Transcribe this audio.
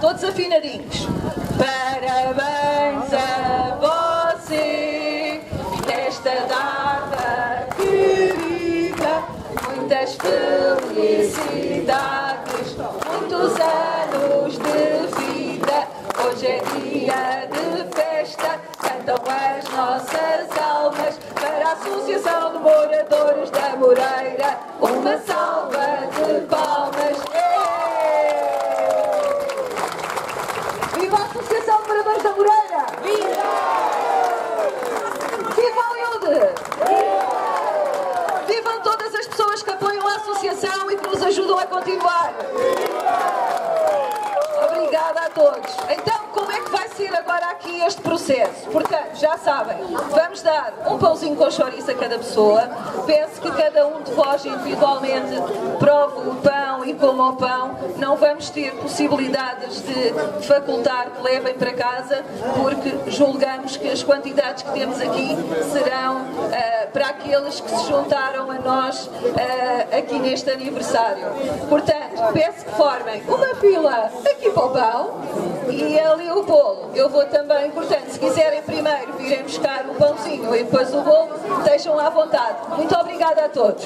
todos afinadinhos. Parabéns a você nesta data querida. Muitas felicidades, muitos anos de vida. Hoje é dia de festa, cantam as nossas almas para a Associação de Moradores da Moreira. Uma salva de palmas. Viva a Associação de Moradores da Moreira! Viva! Viva a Ilde! Vivam todas as pessoas que apoiam a associação e que nos ajudam a continuar! Obrigada a todos. Então, como é que vai ser agora aqui este processo? Portanto, já sabem, vamos dar um pãozinho com chouriço a cada pessoa. Peço que cada um de vós individualmente prove o pão e coma o pão. Não vamos ter possibilidades de facultar que levem para casa, porque julgamos que as quantidades que temos aqui serão ah, para aqueles que se juntaram a nós ah, aqui neste aniversário. Portanto, peço que formem uma fila para o pão e ali o bolo. Eu vou também, portanto, se quiserem primeiro virem buscar o pãozinho e depois o bolo, estejam à vontade. Muito obrigada a todos.